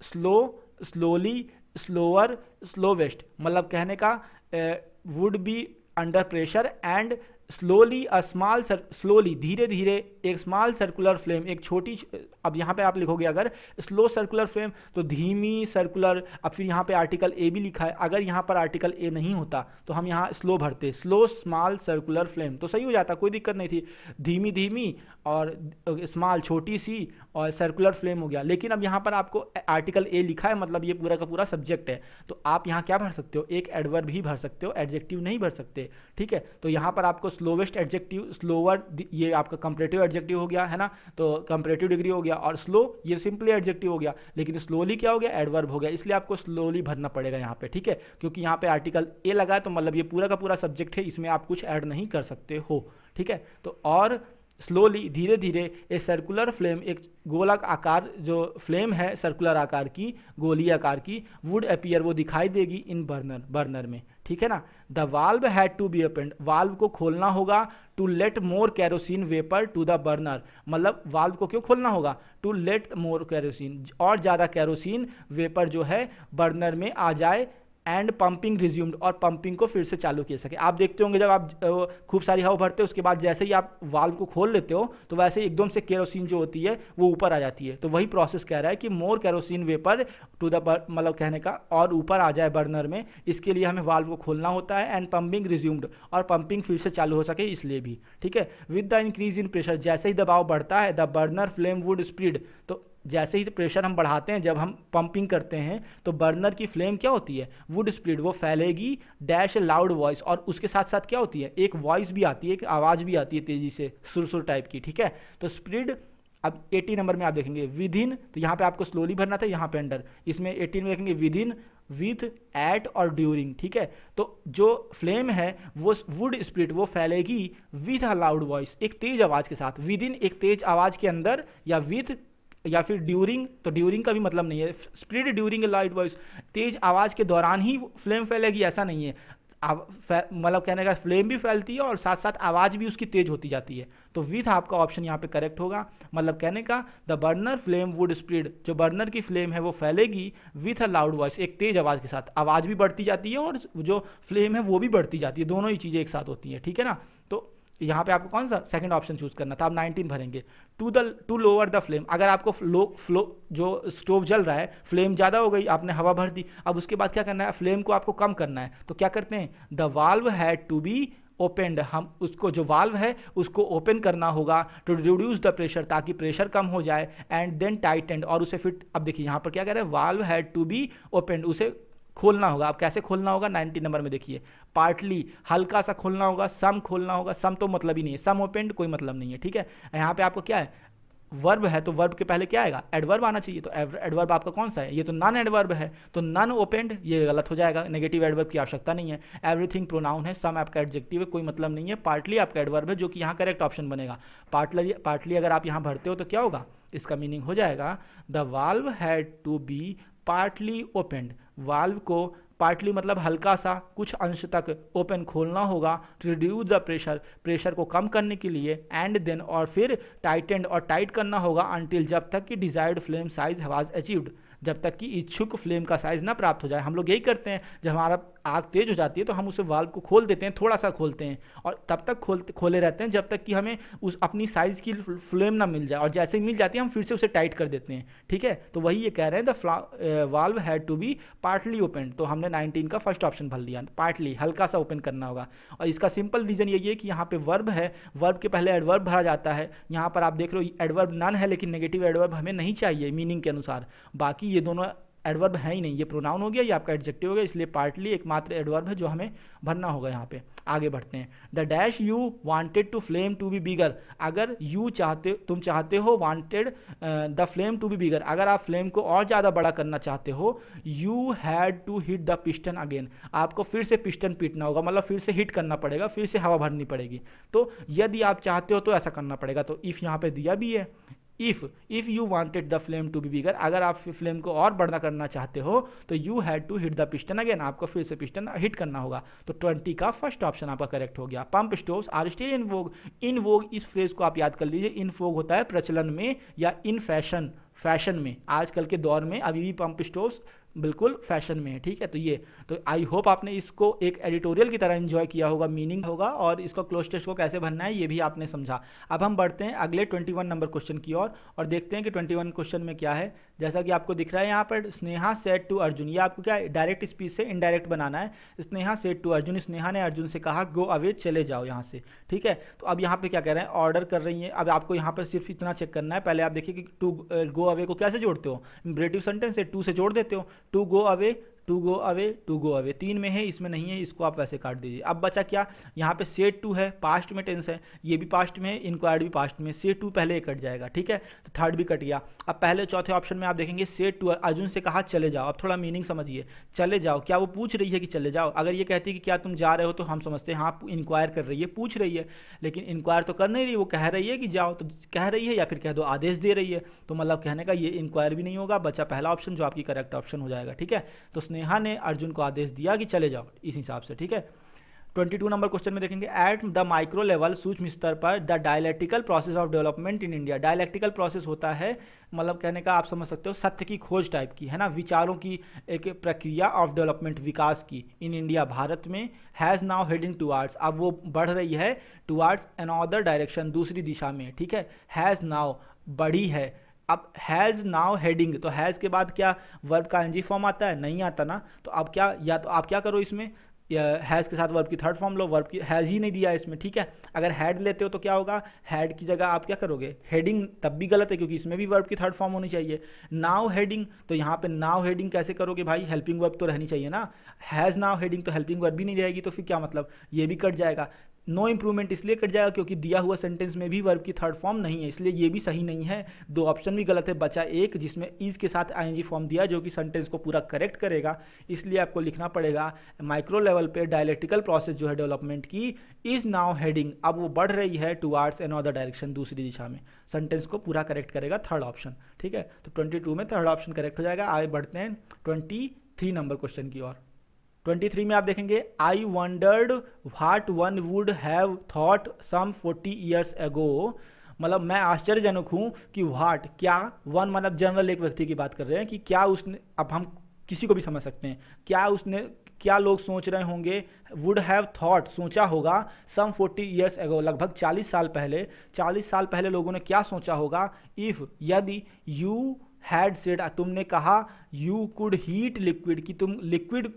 स्लो स्लोली स्लोअर स्लोवेस्ट मतलब कहने का would be under pressure and slowly a small slowly धीरे धीरे एक स्मॉल सर्कुलर फ्लेम एक छोटी अब यहाँ पे आप लिखोगे अगर स्लो सर्कुलर फ्लेम तो धीमी सर्कुलर अब फिर यहाँ पे आर्टिकल ए भी लिखा है। अगर यहाँ पर आर्टिकल ए नहीं होता तो हम यहाँ स्लो भरते। स्लो स्मॉल सर्कुलर फ्लेम तो सही हो जाता, कोई दिक्कत नहीं थी। धीमी धीमी और स्मॉल छोटी सी और सर्कुलर फ्लेम हो गया। लेकिन अब यहाँ पर आपको आर्टिकल ए लिखा है मतलब ये पूरा का पूरा सब्जेक्ट है। तो आप यहाँ क्या भर सकते हो? एक एडवर्ब ही भर सकते हो एडजेक्टिव नहीं भर सकते, ठीक है? तो यहाँ पर आपको स्लोवेस्ट एडजेक्टिव स्लोअर ये आपका कंपरेटिव एडजेक्टिव हो गया, है ना? तो कंपरेटिव डिग्री हो गया और स्लो ये सिंपली एडजेक्टिव हो गया। लेकिन स्लोली क्या हो गया? एडवर्ब हो गया। इसलिए आपको स्लोली भरना पड़ेगा यहाँ पर ठीक है? क्योंकि यहाँ पर आर्टिकल ए लगा तो मतलब ये पूरा का पूरा सब्जेक्ट है, इसमें आप कुछ ऐड नहीं कर सकते हो, ठीक है? तो और स्लोली धीरे धीरे ए सर्कुलर फ्लेम एक गोलक आकार, जो फ्लेम है सर्कुलर आकार की गोली आकार की वुड अपियर वो दिखाई देगी इन बर्नर बर्नर में। ठीक है ना? The valve had to be opened valve को खोलना होगा to let more kerosene vapour to the burner मतलब वाल्व को क्यों खोलना होगा? टू लेट मोर कैरोसिन और ज़्यादा कैरोसिन वेपर जो है बर्नर में आ जाए एंड पंपिंग रिज्यूम्ड और पंपिंग को फिर से चालू किया सके। आप देखते होंगे जब आप खूब सारी हवा भरते हो, उसके बाद जैसे ही आप वाल्व को खोल लेते हो तो वैसे ही एकदम से केरोसिन जो होती है, वो ऊपर आ जाती है। तो वही प्रोसेस कह रहा है कि more kerosene vapour to the मतलब कहने का, और ऊपर आ जाए बर्नर में, इसके लिए हमें वाल्व को खोलना होता है एंड पंपिंग रिज्यूम्ड और पंपिंग फिर से चालू हो सके इसलिए भी। ठीक है? With the increase in pressure जैसे ही दबाव बढ़ता है the burner flame would spread तो जैसे ही प्रेशर हम बढ़ाते हैं, जब हम पंपिंग करते हैं तो बर्नर की फ्लेम क्या होती है? वुड स्प्लिट वो फैलेगी डैश लाउड वॉइस और उसके साथ साथ क्या होती है? एक वॉइस भी आती है, एक आवाज़ भी आती है तेज़ी से, सुरसुर टाइप की, ठीक है? तो स्प्रिड अब 80 नंबर में आप देखेंगे विद इन तो यहाँ पे आपको स्लोली भरना था, यहाँ पे अंडर इसमें 18 में देखेंगे विद इन विथ एट और ड्यूरिंग ठीक है? तो जो फ्लेम है, वो वुड स्प्रिट वो फैलेगी विथ अ लाउड वॉइस एक तेज आवाज़ के साथ। विद इन एक तेज आवाज़ के अंदर या विथ या फिर ड्यूरिंग तो ड्यूरिंग का भी मतलब नहीं है। स्प्रिड ड्यूरिंग लाइट वॉइस तेज आवाज़ के दौरान ही फ्लेम फैलेगी, ऐसा नहीं है। मतलब कहने का फ्लेम भी फैलती है और साथ साथ आवाज़ भी उसकी तेज होती जाती है। तो विथ आपका ऑप्शन यहाँ पे करेक्ट होगा। मतलब कहने का the burner flame would spread जो बर्नर की फ्लेम है, वो फैलेगी विथ अ लाउड वॉइस एक तेज आवाज़ के साथ। आवाज़ भी बढ़ती जाती है और जो फ्लेम है, वो भी बढ़ती जाती है। दोनों ही चीज़ें एक साथ होती हैं, ठीक है ना? तो यहाँ पे आपको कौन सा सेकंड ऑप्शन चूज़ करना था? आप 19 भरेंगे। To the to lower the flame अगर आपको लो फ्लो जो स्टोव जल रहा है फ्लेम ज़्यादा हो गई, आपने हवा भर दी, अब उसके बाद क्या करना है? फ्लेम को आपको कम करना है। तो क्या करते हैं? The valve had to be opened हम उसको, जो वाल्व है, उसको ओपन करना होगा टू रिड्यूस द प्रेशर ताकि प्रेशर कम हो जाए एंड देन टाइटेंड और उसे फिट अब देखिए, यहाँ पर क्या कह रहे हैं? Valve had to be opened उसे खोलना होगा। अब कैसे खोलना होगा? 90 नंबर में देखिए। पार्टली हल्का सा खोलना होगा, सम खोलना होगा, सम तो मतलब ही नहीं है। सम ओपेंड कोई मतलब नहीं है, ठीक है? यहाँ पे आपको क्या है? वर्ब है तो वर्ब के पहले क्या आएगा? एडवर्ब आना चाहिए। तो एडवर्ब आपका कौन सा है? ये तो नन एडवर्ब है। तो नन ओपेंड ये गलत हो जाएगा। नेगेटिव एडवर्ब की आवश्यकता नहीं है। एवरीथिंग प्रोनाउन है। सम आपका एडजेक्टिव है, कोई मतलब नहीं है। पार्टली आपका एडवर्ब है, जो कि यहाँ करेक्ट ऑप्शन बनेगा। पार्टली पार्टली अगर आप यहाँ भरते हो तो क्या होगा? इसका मीनिंग हो जाएगा the valve had to be partly opened valve को पार्टली मतलब हल्का सा कुछ अंश तक ओपन खोलना होगा to reduce the pressure pressure को कम करने के लिए एंड देन और फिर टाइटेंड और टाइट करना होगा अनटिल जब तक कि desired flame size has achieved जब तक कि इच्छुक फ्लेम का साइज़ ना प्राप्त हो जाए। हम लोग यही करते हैं, जब हमारा आग तेज हो जाती है तो हम उसे वाल्व को खोल देते हैं, थोड़ा सा खोलते हैं और तब तक खोलते, खोले रहते हैं जब तक कि हमें उस अपनी साइज़ की फ्लेम ना मिल जाए और जैसे ही मिल जाती है, हम फिर से उसे टाइट कर देते हैं, ठीक है? तो वही ये कह रहे हैं the valve had to be partly open तो हमने नाइनटीन का फ़र्स्ट ऑप्शन भर लिया पार्टली हल्का सा ओपन करना होगा। और इसका सिंपल रीज़न यही है कि यहाँ पे वर्ब है वर्ब के पहले एडवर्ब भरा जाता है। यहाँ पर आप देख रहे हो एडवर्ब नन है, लेकिन नेगेटिव एडवर्ब हमें नहीं चाहिए मीनिंग के अनुसार। बाकी ये दोनों एडवर्ब है ही नहीं। ये प्रोनाउन हो गया, ये आपका एडजेक्टिव हो गया, इसलिए पार्टली एकमात्र एडवर्ब है जो हमें भरना होगा यहाँ पे। आगे बढ़ते हैं। The dash you wanted to flame to be bigger अगर यू चाहते, तुम चाहते हो wanted the flame to be bigger अगर आप फ्लेम को और ज़्यादा बड़ा करना चाहते हो you had to hit the piston again आपको फिर से पिस्टन पीटना होगा मतलब फिर से हिट करना पड़ेगा, फिर से हवा भरनी पड़ेगी। तो यदि आप चाहते हो तो ऐसा करना पड़ेगा। तो इफ़ यहाँ पे दिया भी है। If if you wanted the flame to be bigger अगर आप फ्लेम को और बढ़ना करना चाहते हो तो you had to hit the piston again आपको फिर से पिस्टन हिट करना होगा। तो ट्वेंटी का फ़र्स्ट ऑप्शन आपका करेक्ट हो गया। Pump stove are still in vogue in vogue इस फ्रेज को आप याद कर लीजिए। इन फोग होता है प्रचलन में या इन फ़ैशन फ़ैशन में। आजकल के दौर में अभी भी पंप स्टोव्स बिल्कुल फ़ैशन में है ठीक है? तो ये तो आई होप आपने इसको एक एडिटोरियल की तरह एंजॉय किया होगा मीनिंग होगा और इसका क्लोज टेस्ट को कैसे भरना है ये भी आपने समझा। अब हम बढ़ते हैं अगले 21 नंबर क्वेश्चन की ओर और, और देखते हैं कि 21 क्वेश्चन में क्या है। जैसा कि आपको दिख रहा है यहाँ पर स्नेहा सेट टू अर्जुन, ये आपको क्या डायरेक्ट स्पीच से इनडायरेक्ट बनाना है। स्नेहा सेट टू अर्जुन, स्नेहा ने अर्जुन से कहा गो अवे चले जाओ यहाँ से। ठीक है? तो अब यहाँ पे क्या कह रहे हैं? ऑर्डर कर रही है। अब आपको यहाँ पर सिर्फ़ इतना चेक करना है। पहले आप देखिए कि टू गो अवे को कैसे जोड़ते हो? इम्परेटिव सेंटेंस है टू से जोड़ देते हो। To go away to go away, to go away. तीन में है, इसमें नहीं है, इसको आप वैसे काट दीजिए। अब बचा क्या? यहाँ पे सेट टू है पास्ट में टेंस है, ये भी पास्ट में है इंक्वायर्ड भी पास्ट में से टू पहले कट जाएगा, ठीक है? तो थर्ड भी कट गया। अब पहले चौथे ऑप्शन में आप देखेंगे सेट टू अर्जुन से कहा, चले जाओ। अब थोड़ा मीनिंग समझिए। चले जाओ। क्या वो पूछ रही है कि चले जाओ? अगर ये कहती है कि क्या तुम जा रहे हो तो हम समझते हैं हाँ इंक्वायर कर रही है, पूछ रही है। लेकिन इंक्वायर तो कर नहीं रही, वो कह रही है कि जाओ तो कह रही है या फिर कह दो, आदेश दे रही है। तो मतलब कहने का ये इंक्वायर भी नहीं होगा, बचा पहला ऑप्शन जो आपकी करेक्ट ऑप्शन हो जाएगा, ठीक है? तो स्नेहा ने अर्जुन को आदेश दिया कि चले जाओ, इस हिसाब से, ठीक है? 22 नंबर क्वेश्चन में देखेंगे एट द माइक्रो लेवल सूक्ष्म स्तर पर the dialectical process of development in India dialectical process होता है मतलब कहने का आप समझ सकते हो, सत्य की खोज टाइप की, है ना? विचारों की एक प्रक्रिया ऑफ़ डेवलपमेंट विकास की इन इंडिया भारत में हैज़ नाउ हेडिंग टूआर्ड्स अब वो बढ़ रही है टूआर्ड्स एन डायरेक्शन दूसरी दिशा में, ठीक है? हैज़ नाउ बढ़ी है अब हैज़ नाउ हेडिंग तो हैज़ के बाद क्या वर्ब का एनजी फॉर्म आता है? नहीं आता ना? तो अब क्या, या तो आप क्या करो इसमें? हैज़ के साथ वर्ब की थर्ड फॉर्म लो वर्ब की हैज़ ही नहीं दिया इसमें, ठीक है? अगर हैड लेते हो तो क्या होगा? हैड की जगह आप क्या करोगे? हेडिंग तब भी गलत है, क्योंकि इसमें भी वर्ब की थर्ड फॉर्म होनी चाहिए। नाउ हेडिंग तो यहाँ पे नाउ हेडिंग कैसे करोगे भाई? हेल्पिंग वर्ब तो रहनी चाहिए ना? हैज़ नाउ हेडिंग तो हेल्पिंग वर्ब भी नहीं रहेगी तो फिर क्या मतलब? ये भी कट जाएगा। नो इंप्रूवमेंट इसलिए कट जाएगा क्योंकि दिया हुआ सेंटेंस में भी वर्ब की थर्ड फॉर्म नहीं है, इसलिए ये भी सही नहीं है। दो ऑप्शन भी गलत है, बचा एक, जिसमें इज़ के साथ आई फॉर्म दिया जो कि सेंटेंस को पूरा करेक्ट करेगा। इसलिए आपको लिखना पड़ेगा माइक्रो लेवल पे डायलेक्टिकल प्रोसेस जो है डेवलपमेंट की इज़ नाउ हेडिंग अब वो बढ़ रही है टुवार्ड्स एन अदर डायरेक्शन दूसरी दिशा में। सेंटेंस को पूरा करेक्ट करेगा थर्ड ऑप्शन ठीक है? तो ट्वेंटी में थर्ड ऑप्शन करेक्ट हो जाएगा। आगे बढ़ते हैं ट्वेंटी नंबर क्वेश्चन की ओर। 23 में आप देखेंगे I wondered what one would have thought some 40 years ago मतलब मैं आश्चर्यजनक हूँ कि वाट क्या वन मतलब जनरल एक व्यक्ति की बात कर रहे हैं कि क्या उसने, अब हम किसी को भी समझ सकते हैं, क्या उसने, क्या लोग सोच रहे होंगे वुड हैव थॉट सोचा होगा सम 40 ईयर्स एगो लगभग 40 साल पहले 40 साल पहले लोगों ने क्या सोचा होगा? इफ़ यदि यू हैड सेड तुमने कहा यू कुड हीट लिक्विड कि तुम liquid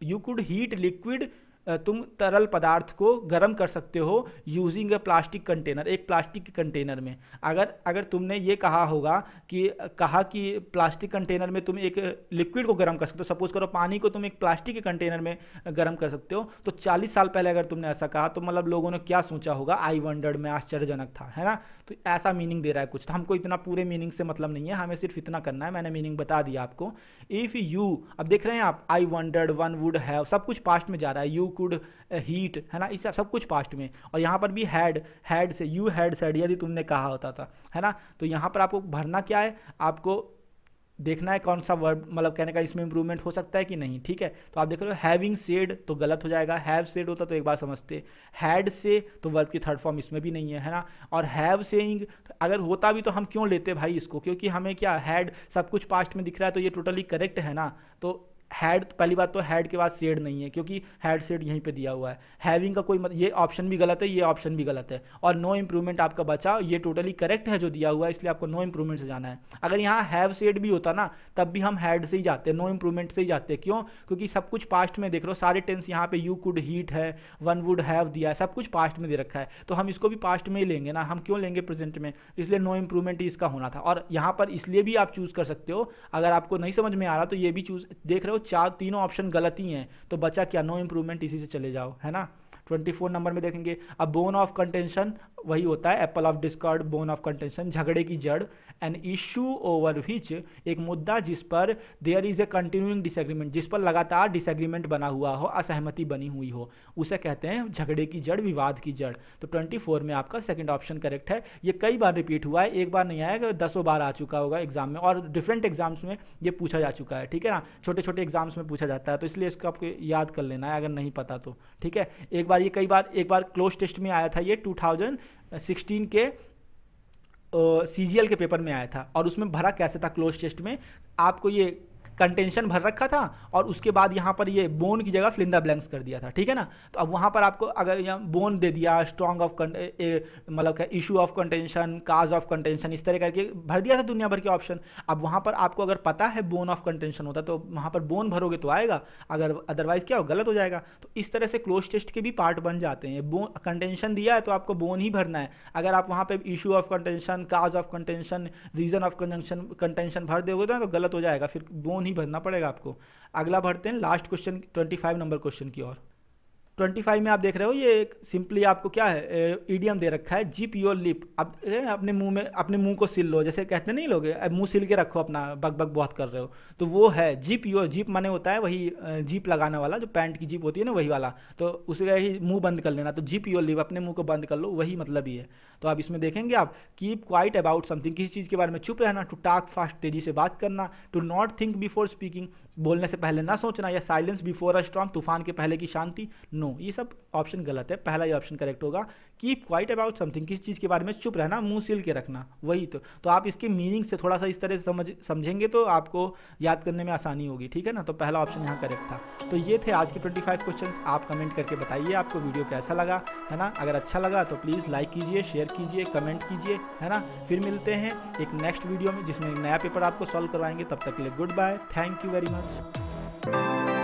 you could heat liquid तुम तरल पदार्थ को गर्म कर सकते हो यूजिंग ए प्लास्टिक कंटेनर एक प्लास्टिक के कंटेनर में। अगर अगर तुमने ये कहा होगा कि, कहा कि प्लास्टिक कंटेनर में तुम एक लिक्विड को गर्म कर सकते हो सपोज़ करो पानी को तुम एक प्लास्टिक के कंटेनर में गर्म कर सकते हो तो 40 साल पहले अगर तुमने ऐसा कहा तो मतलब लोगों ने क्या सोचा होगा? आई वंडर्ड में आश्चर्यजनक था, है ना? तो ऐसा मीनिंग दे रहा है कुछ। तो हमको इतना पूरे मीनिंग से मतलब नहीं है, हमें सिर्फ़ इतना करना है, मैंने मीनिंग बता दिया आपको। इफ़ यू अब देख रहे हैं आप I wondered one would have सब कुछ पास्ट में जा रहा है। यू कुड हीट है ना? इस सब कुछ पास्ट में। और यहाँ पर भी हैड हैड से यू हैड सेड यदि तुमने कहा होता था, है ना? तो यहाँ पर आपको भरना क्या है? आपको देखना है कौन सा वर्ड मतलब कहने का इसमें इंप्रूवमेंट हो सकता है कि नहीं, ठीक है? तो आप देख रहे हो हैविंग सेड तो गलत हो जाएगा हैव सेड होता तो एक बार समझते हैड से तो वर्ब की थर्ड फॉर्म इसमें भी नहीं है है ना? और हैव सेइंग अगर होता भी तो हम क्यों लेते भाई इसको? क्योंकि हमें क्या हैड सब कुछ पास्ट में दिख रहा है तो ये टोटली करेक्ट है ना? तो हैड पहली बात तो हैड के बाद सेड नहीं है क्योंकि हैड सेड यहीं पे दिया हुआ है। हैविंग का कोई मत, ये ऑप्शन भी गलत है ये ऑप्शन भी गलत है। और नो इंप्रूवमेंट आपका बचा ये टोटली करेक्ट है जो दिया हुआ है इसलिए आपको नो इम्प्रूवमेंट से जाना है। अगर यहाँ हैव सेड भी होता ना तब भी हम हैड से ही जाते हैं नो इंप्रूवमेंट से ही जाते। क्यों? क्योंकि सब कुछ पास्ट में देख लो सारे टेंस यहाँ पे यू कुड हीट है वन वुड हैव दिया है सब कुछ पास्ट में दे रखा है। तो हम इसको भी पास्ट में ही लेंगे ना हम क्यों लेंगे प्रेजेंट में? इसलिए नो इम्प्रूवमेंट ही इसका होना था। और यहाँ पर इसलिए भी आप चूज़ कर सकते हो अगर आपको नहीं समझ में आ रहा तो ये भी चूज़ देख रहे हो चार, तीनों ऑप्शन गलत ही हैं तो बचा क्या? नो इम्प्रूवमेंट इसी से चले जाओ, है ना? 24 नंबर में देखेंगे, अब बोन ऑफ़ कंटेंशन वही होता है apple of discord bone of contention झगड़े की जड़ एन इशू ओवर विच एक मुद्दा जिस पर there is a continuing disagreement जिस पर लगातार डिसएग्रीमेंट बना हुआ हो, असहमति बनी हुई हो, उसे कहते हैं झगड़े की जड़, विवाद की जड़। तो 24 में आपका सेकंड ऑप्शन करेक्ट है। ये कई बार रिपीट हुआ है। एक बार नहीं आएगा दसों बार आ चुका होगा एग्ज़ाम में, और डिफरेंट एग्ज़ाम्स में ये पूछा जा चुका है, ठीक है ना? छोटे छोटे एग्ज़ाम्स में पूछा जाता है तो इसलिए इसको आपको याद कर लेना है, अगर नहीं पता तो ठीक है? एक बार ये कई बार, एक बार क्लोज टेस्ट में आया था ये टू 2016 के सीजीएल के पेपर में आया था और उसमें भरा कैसे था क्लोज टेस्ट में। आपको ये कंटेंशन भर रखा था और उसके बाद यहाँ पर ये बोन की जगह फिलिंदा ब्लैंक्स कर दिया था, ठीक है ना? तो अब वहाँ पर आपको अगर यहाँ बोन दे दिया स्ट्रॉन्ग ऑफ़ मतलब issue of contention cause of contention इस तरह करके भर दिया था दुनिया भर के ऑप्शन अब वहाँ पर आपको अगर पता है बोन ऑफ़ कंटेंशन होता तो वहाँ पर बोन भरोगे तो आएगा, अगर अदरवाइज़ क्या हो, गलत हो जाएगा। तो इस तरह से क्लोज टेस्ट के भी पार्ट बन जाते हैं। बोन कंटेंशन दिया है तो आपको बोन ही भरना है। अगर आप वहाँ पर issue of contention cause of contention reason of conjunction contention भर दोगे तो गलत हो जाएगा, फिर बोन नहीं भरना पड़ेगा आपको। अगला भरते हैं लास्ट क्वेश्चन 25 नंबर क्वेश्चन की ओर। 25 में आप देख रहे हो, ये एक सिंपली आपको क्या है ईडियम दे रखा है, जीप योर लिप। अब अपने मुँह में, अपने मुँह को सिल लो, जैसे कहते नहीं लोग मुँह सिल के रखो अपना बग बग बहुत कर रहे हो। तो वो है, जीप योर, जीप माने होता है वही जीप लगाने वाला, जो पैंट की जीप होती है ना, वही वाला। तो उसे ही मुँह बंद कर लेना। तो जीप योर लिप, अपने मुँह को बंद कर लो, वही मतलब ही है। तो आप इसमें देखेंगे आप कीप क्वाइट अबाउट समथिंग किसी चीज़ के बारे में चुप रहना टू टाक फास्ट तेज़ी से बात करना to not think before speaking बोलने से पहले ना सोचना, या साइलेंस बिफोर अ स्ट्रॉन्ग तूफ़ान के पहले की शांति नो ये सब ऑप्शन गलत है। पहला ये ऑप्शन करेक्ट होगा कीप क्वाइट अबाउट समथिंग किस चीज़ के बारे में चुप रहना, मुँह सिल के रखना, वही तो। तो आप इसके मीनिंग से थोड़ा सा इस तरह से समझ, समझेंगे तो आपको याद करने में आसानी होगी, ठीक है ना? तो पहला ऑप्शन यहाँ करेक्ट था। तो ये थे आज के 25 क्वेश्चन आप कमेंट करके बताइए आपको वीडियो कैसा लगा, है ना? अगर अच्छा लगा तो प्लीज़ लाइक कीजिए शेयर कीजिए कमेंट कीजिए, है ना? फिर मिलते हैं एक नेक्स्ट वीडियो में जिसमें नया पेपर आपको सॉल्व करवाएँगे। तब तक के लिए good bye thank you very much